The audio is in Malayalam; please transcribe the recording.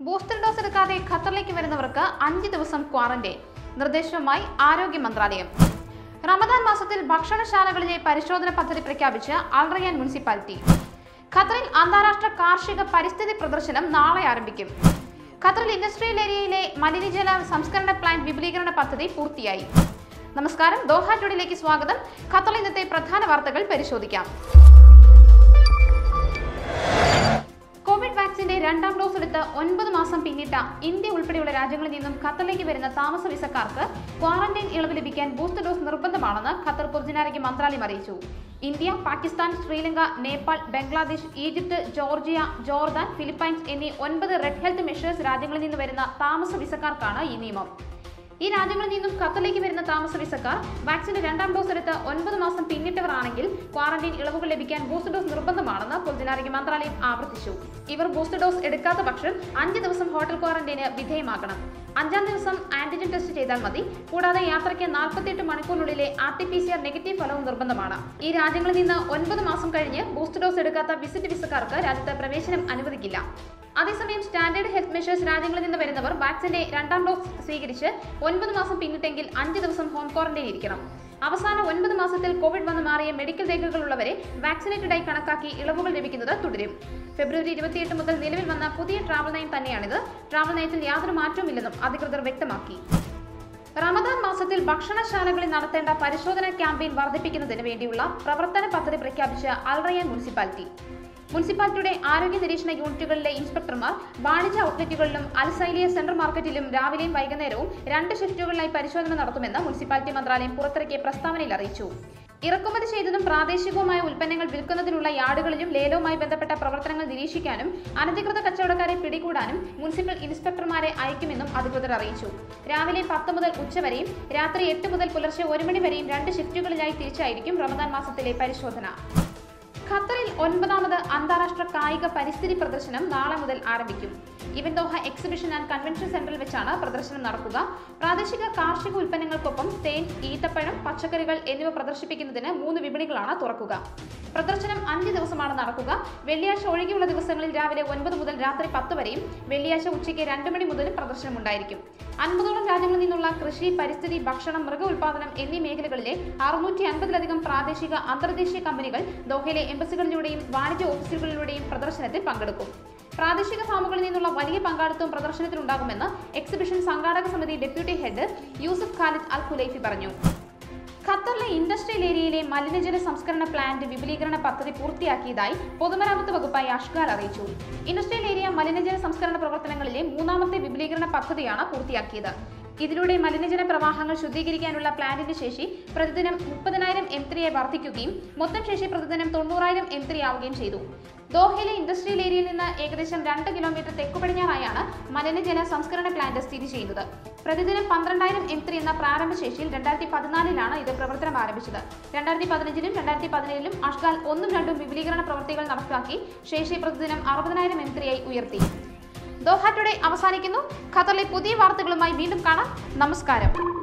ബൂസ്റ്റർ ഡോസ് എടുക്കാതെ ഖത്തറിലേക്ക് വരുന്നവർക്ക് അഞ്ച് ദിവസം ക്വാറന്റൈൻ. നിർദ്ദേശവുമായി ആരോഗ്യ മന്ത്രാലയം. റമദാൻ മാസത്തിൽ ഭക്ഷണശാലകളിലെ പരിശോധന പദ്ധതി പ്രഖ്യാപിച്ച് അൽറയാൻ മുനിസിപ്പാലിറ്റി. ഖത്തറിൽ അന്താരാഷ്ട്ര കാർഷിക പരിസ്ഥിതി പ്രദർശനം നാളെ ആരംഭിക്കും. ഖത്തറിൽ ഇൻഡസ്ട്രിയൽ ഏരിയയിലെ മലിനജല സംസ്കരണ പ്ലാന്റ് വിപുലീകരണ പദ്ധതി പൂർത്തിയായി. നമസ്കാരം ദോഹ ടുഡിലേക്ക് സ്വാഗതം. ഖത്തറിൽ ഇന്നത്തെ പ്രധാന വാർത്തകൾ പരിശോധിക്കാം. കോവിഡ് വാക്സിന്റെ രണ്ടാം ഡോസ് ഒൻപത് മാസം പിന്നിട്ട ഇന്ത്യ ഉൾപ്പെടെയുള്ള രാജ്യങ്ങളിൽ നിന്നും ഖത്തറിലേക്ക് വരുന്ന താമസ വിസക്കാർക്ക് ക്വാറന്റൈൻ ഇളവ് ലഭിക്കാൻ ബൂസ്റ്റർ ഡോസ് നിർബന്ധമാണെന്ന് ഖത്തർ പൊതുജനാരോഗ്യ മന്ത്രാലയം അറിയിച്ചു. India Pakistan Sri Lanka Nepal Bangladesh Egypt Georgia Jordan Philippines എന്നീ ഒൻപത് റെഡ് ഹെൽത്ത് മെഷേഴ്സ് രാജ്യങ്ങളിൽ നിന്ന് വരുന്ന താമസ വിസക്കാർക്കാണ് ഈ നിയമം. ഈ രാജ്യങ്ങളിൽ നിന്നും ഖത്തറിലേക്ക് വരുന്ന താമസ വിസക്കാർ വാക്സിന്റെ രണ്ടാം ഡോസ് എടുത്ത് ഒൻപത് മാസം പിന്നിട്ടവർ ആണെങ്കിൽ ക്വാറന്റൈൻ ഇളവുകൾ ലഭിക്കാൻ ബൂസ്റ്റർ ഡോസ് നിർബന്ധമാണെന്ന് പൊതുജനാരോഗ്യ മന്ത്രാലയം ആവർത്തിച്ചു. ഇവർ ബൂസ്റ്റർ ഡോസ് എടുക്കാത്ത പക്ഷം അഞ്ച് ദിവസം ഹോട്ടൽ ക്വാറന്റൈന് വിധേയമാക്കണം. അഞ്ചാം ദിവസം ആന്റിജൻ ടെസ്റ്റ് ചെയ്താൽ മതി. കൂടാതെ യാത്രയ്ക്ക് നാൽപ്പത്തിയെട്ട് മണിക്കൂറിനുള്ളിലെ R T P C R negative ഫലവും നിർബന്ധമാണ്. ഈ രാജ്യങ്ങളിൽ നിന്ന് ഒൻപത് മാസം കഴിഞ്ഞ് ബൂസ്റ്റർ ഡോസ് എടുക്കാത്ത വിസിറ്റ് വിസക്കാർക്ക് രാജ്യത്ത് പ്രവേശനം അനുവദിക്കില്ല. അതേസമയം സ്റ്റാൻഡേർഡ് ഹെൽത്ത് മെഷേഴ്സ് രാജ്യങ്ങളിൽ നിന്ന് വരുന്നവർ വാക്സിന്റെ രണ്ടാം ഡോസ് സ്വീകരിച്ച് ഒൻപത് മാസം പിന്നിട്ടെങ്കിൽ അഞ്ച് ദിവസം ഹോം ക്വാറന്റൈൻ ഇരിക്കണം. അവസാന ഒൻപത് മാസത്തിൽ കോവിഡ് വന്ന് മാറിയ മെഡിക്കൽ രേഖകളുള്ളവരെ വാക്സിനേറ്റഡ് ആയി കണക്കാക്കി ഇളവുകൾ ലഭിക്കുന്നത് തുടരും. ഫെബ്രുവരി ഇരുപത്തിയെട്ട് മുതൽ നിലവിൽ വന്ന പുതിയ ട്രാവൽ നയം തന്നെയാണിത്. ട്രാവൽ നയത്തിൽ യാതൊരു മാറ്റവുമില്ലെന്നും അധികൃതർ വ്യക്തമാക്കി. റമദാൻ മാസത്തിൽ ഭക്ഷണശാലകളിൽ നടത്തേണ്ട പരിശോധന ക്യാമ്പയിൻ വർദ്ധിപ്പിക്കുന്നതിന് വേണ്ടിയുള്ള പ്രവർത്തന പദ്ധതി പ്രഖ്യാപിച്ച അൽറയാൻ മുനിസിപ്പാലിറ്റി. മുനിസിപ്പാലിറ്റിയുടെ ആരോഗ്യ നിരീക്ഷണ യൂണിറ്റുകളിലെ ഇൻസ്പെക്ടർമാർ വാണിജ്യ ഔട്ട്ലെറ്റുകളിലും അൽസൈലിയ സെൻട്രൽ മാർക്കറ്റിലും രാവിലെയും വൈകുന്നേരവും രണ്ട് ഷിഫ്റ്റുകളിലായി പരിശോധന നടത്തുമെന്ന് മുനിസിപ്പാലിറ്റി മന്ത്രാലയം പുറത്തിറക്കിയ പ്രസ്താവനയിൽ അറിയിച്ചു. ഇറക്കുമതി ചെയ്തതും പ്രാദേശികവുമായ ഉൽപ്പന്നങ്ങൾ വിൽക്കുന്നതിനുള്ള യാർഡുകളിലും ലേലവുമായി ബന്ധപ്പെട്ട പ്രവർത്തനങ്ങൾ നിരീക്ഷിക്കാനും അനധികൃത കച്ചവടക്കാരെ പിടികൂടാനും മുനിസിപ്പൽ ഇൻസ്പെക്ടർമാരെ അയക്കുമെന്നും അധികൃതർ അറിയിച്ചു. രാവിലെ പത്ത് മുതൽ ഉച്ചവരെയും രാത്രി എട്ട് മുതൽ പുലർച്ചെ ഒരു മണി വരെയും രണ്ട് ഷിഫ്റ്റുകളിലായി തിരിച്ചായിരിക്കും റമദാൻ മാസത്തിലെ പരിശോധന. ഖത്തറിൽ ഒൻപതാമത് അന്താരാഷ്ട്ര കായിക പരിസ്ഥിതി പ്രദർശനം നാളെ മുതൽ ആരംഭിക്കും. ഇവൻദോഹ എക്സിബിഷൻ ആൻഡ് കൺവെൻഷൻ സെന്ററിൽ വെച്ചാണ് പ്രദർശനം നടക്കുക. പ്രാദേശിക കാർഷിക ഉൽപ്പന്നങ്ങൾക്കൊപ്പം തേൻ ഈത്തപ്പഴം പച്ചക്കറികൾ എന്നിവ പ്രദർശിപ്പിക്കുന്നതിന് മൂന്ന് വിപണികളാണ് തുറക്കുക. പ്രദർശനം അഞ്ച് ദിവസമാണ് നടക്കുക. വെള്ളിയാഴ്ച ഒഴികെയുള്ള ദിവസങ്ങളിൽ രാവിലെ ഒൻപത് മുതൽ രാത്രി പത്ത് വരെയും വെള്ളിയാഴ്ച ഉച്ചയ്ക്ക് രണ്ട് മണി മുതൽ പ്രദർശനം ഉണ്ടായിരിക്കും അൻപതോളം രാജ്യങ്ങളിൽ നിന്നുള്ള കൃഷി പരിസ്ഥിതി ഭക്ഷണം മൃഗ ഉൽപാദനം എന്നീ മേഖലകളിലെ അറുന്നൂറ്റി അൻപതിലധികം പ്രാദേശിക അന്തർദേശീയ കമ്പനികൾ ദോഹയിലെ എംബസികളിലൂടെയും വാണിജ്യ ഓഫീസുകളിലൂടെയും പ്രദർശനത്തിൽ പങ്കെടുക്കും. പ്രാദേശിക ഫാമുകളിൽ നിന്നുള്ള വലിയ പങ്കാളിത്തവും പ്രദർശനത്തിലുണ്ടാകുമെന്ന് എക്സിബിഷൻ സംഘാടക സമിതി deputy head Yousef Khalid Al Khulaifi പറഞ്ഞു. ഖത്തറിലെ ഇൻഡസ്ട്രിയൽ ഏരിയയിലെ മലിനജല സംസ്കരണ പ്ലാന്റ് വിപുലീകരണ പദ്ധതി പൂർത്തിയാക്കിയതായി പൊതുമരാമത്ത് വകുപ്പായി അഷ്കാർ അറിയിച്ചു. ഇൻഡസ്ട്രിയൽ ഏരിയ മലിനജല സംസ്കരണ പ്രവർത്തനങ്ങളിലെ മൂന്നാമത്തെ വിപുലീകരണ പദ്ധതിയാണ് പൂർത്തിയാക്കിയത്. ഇതിലൂടെ മലിനജല പ്രവാഹങ്ങൾ ശുദ്ധീകരിക്കാനുള്ള പ്ലാന്റിന്റെ ശേഷി പ്രതിദിനം മുപ്പതിനായിരം എം ത്രീയെ വർദ്ധിക്കുകയും മൊത്തം ശേഷി പ്രതിദിനം തൊണ്ണൂറായിരം എം ത്രീ ആവുകയും ചെയ്തു. ദോഹയിലെ ഇൻഡസ്ട്രിയൽ ഏരിയയിൽ നിന്ന് ഏകദേശം രണ്ട് കിലോമീറ്റർ തെക്കു പടിഞ്ഞാറായാണ് മലിനജല സംസ്കരണ പ്ലാന്റ് സ്ഥിതി ചെയ്യുന്നത്. പ്രതിദിനം പന്ത്രണ്ടായിരം എം ത്രീ എന്ന പ്രാരംഭ ശേഷിയിൽ രണ്ടായിരത്തി പതിനാലിലാണ് ഇത് പ്രവർത്തനം ആരംഭിച്ചത്. രണ്ടായിരത്തി പതിനഞ്ചിലും രണ്ടായിരത്തി പതിനേഴിലും അഷ്ഗാൽ ഒന്നും രണ്ടും വിപുലീകരണ പ്രവൃത്തികൾ നടപ്പാക്കി ശേഷി പ്രതിദിനം അറുപതിനായിരം എം ത്രീയായി ഉയർത്തി. ദോഹ ടുഡേ അവസാനിക്കുന്നു. ഖത്തറിലെ പുതിയ വാർത്തകളുമായി വീണ്ടും കാണാം. നമസ്കാരം.